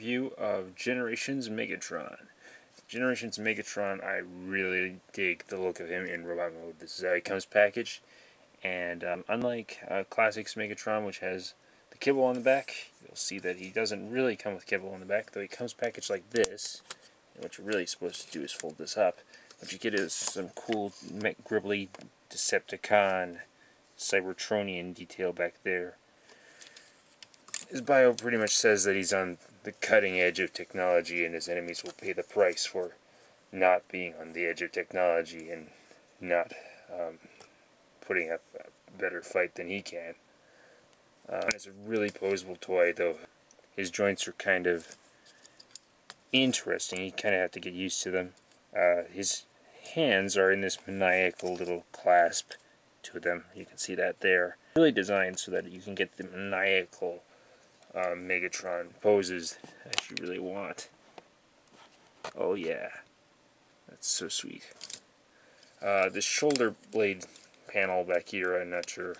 view of Generations Megatron. Generations Megatron, I really dig the look of him in robot mode. This is how he comes packaged, and um, unlike uh, Classics Megatron, which has the kibble on the back, you'll see that he doesn't really come with kibble on the back, though he comes packaged like this. And what you're really supposed to do is fold this up. What you get is some cool Gribbly Decepticon Cybertronian detail back there. His bio pretty much says that he's on the cutting edge of technology and his enemies will pay the price for not being on the edge of technology and not um, putting up a better fight than he can. Uh, it's a really posable toy, though his joints are kind of interesting. You kind of have to get used to them. Uh, his hands are in this maniacal little clasp to them. You can see that there. Really designed so that you can get the maniacal uh, Megatron poses that you really want. Oh yeah, that's so sweet. Uh, this shoulder blade panel back here, I'm not sure.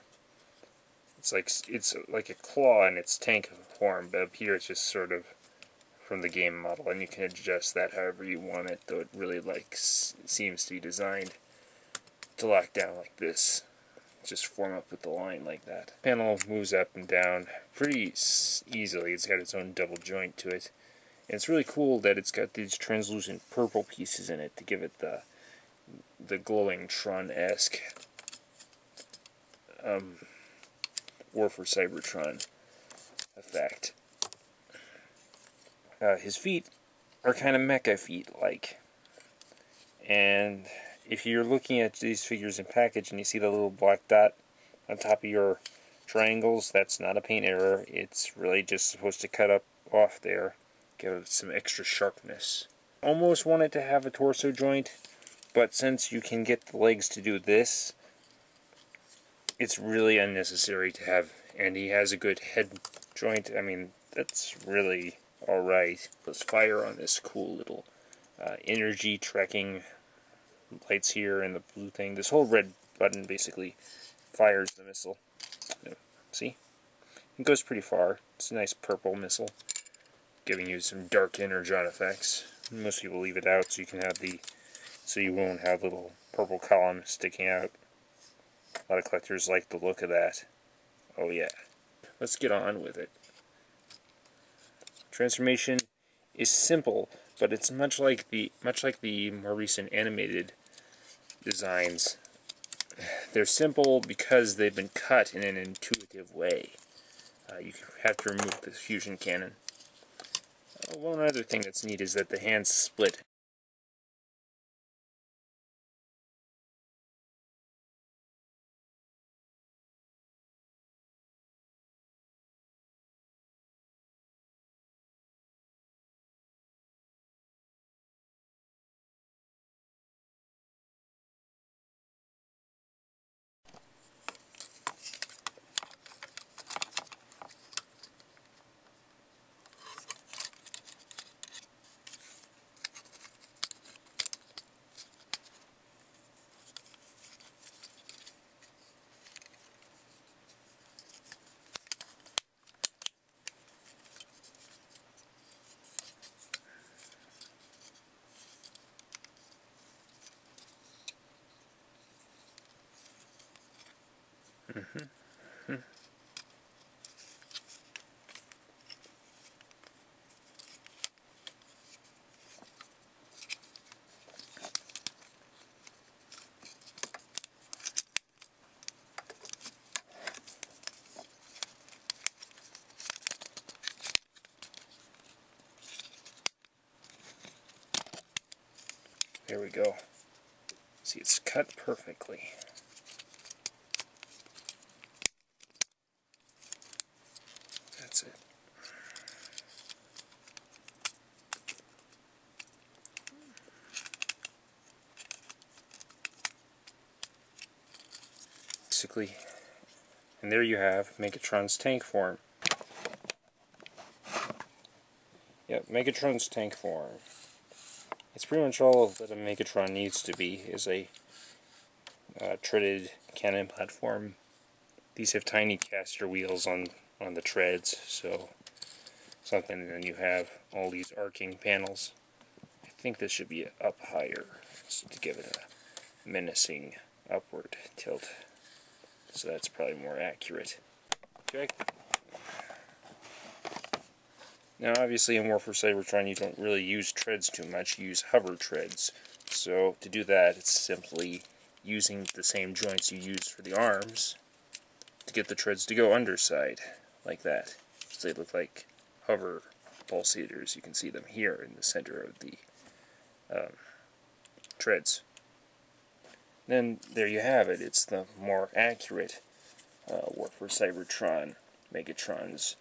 It's like it's like a claw in its tank form, but up here it's just sort of from the game model, and you can adjust that however you want it. Though it really like seems to be designed to lock down like this just form up with the line like that. Panel moves up and down pretty easily. It's got its own double joint to it. And it's really cool that it's got these translucent purple pieces in it to give it the the glowing Tron-esque um, War for Cybertron effect. Uh, his feet are kind of mecha feet like. And if you're looking at these figures in package and you see the little black dot on top of your triangles, that's not a paint error. It's really just supposed to cut up off there, give it some extra sharpness. Almost wanted to have a torso joint, but since you can get the legs to do this, it's really unnecessary to have. And he has a good head joint. I mean, that's really alright. Let's fire on this cool little uh, energy tracking lights here and the blue thing. This whole red button basically fires the missile. See? It goes pretty far. It's a nice purple missile, giving you some dark energon effects. Most people leave it out so you can have the so you won't have little purple columns sticking out. A lot of collectors like the look of that. Oh yeah. Let's get on with it. Transformation is simple, but it's much like the much like the more recent animated designs. They're simple because they've been cut in an intuitive way. Uh, you have to remove the fusion cannon. Uh, one other thing that's neat is that the hands split There we go. See, it's cut perfectly. Basically. And there you have Megatron's tank form. Yep, Megatron's tank form. It's pretty much all that a Megatron needs to be, is a uh, treaded cannon platform. These have tiny caster wheels on, on the treads, so something, and then you have all these arcing panels. I think this should be up higher so to give it a menacing upward tilt. So that's probably more accurate. Okay. Now obviously in War for Cybertron you don't really use treads too much, you use hover treads. So to do that it's simply using the same joints you use for the arms to get the treads to go underside, like that. So they look like hover pulsators. You can see them here in the center of the um, treads. Then there you have it. It's the more accurate uh, War for Cybertron Megatron's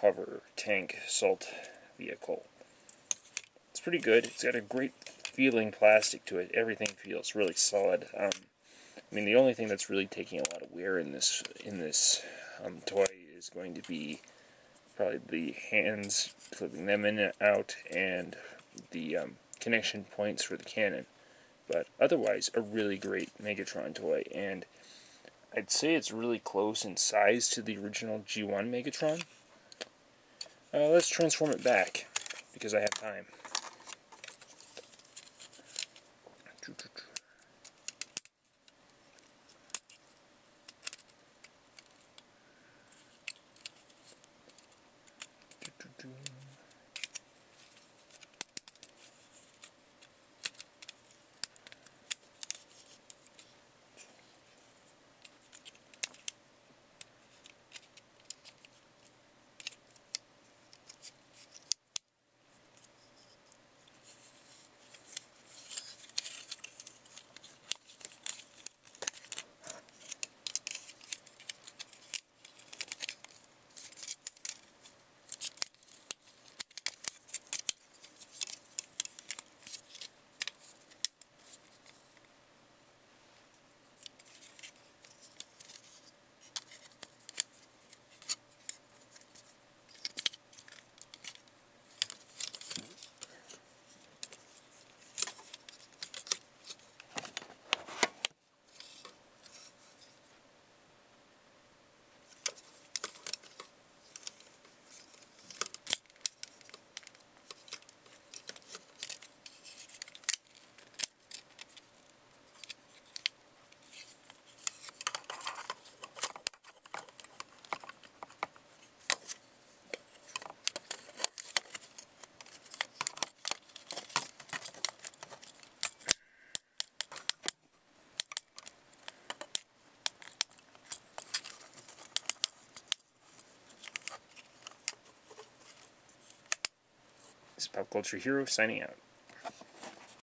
hover tank assault vehicle. It's pretty good. It's got a great feeling plastic to it. Everything feels really solid. Um, I mean, the only thing that's really taking a lot of wear in this in this um, toy is going to be probably the hands, flipping them in and out, and the um, connection points for the cannon. But otherwise, a really great Megatron toy, and I'd say it's really close in size to the original G1 Megatron. Uh, let's transform it back, because I have time. This is Pop Culture Hero signing out.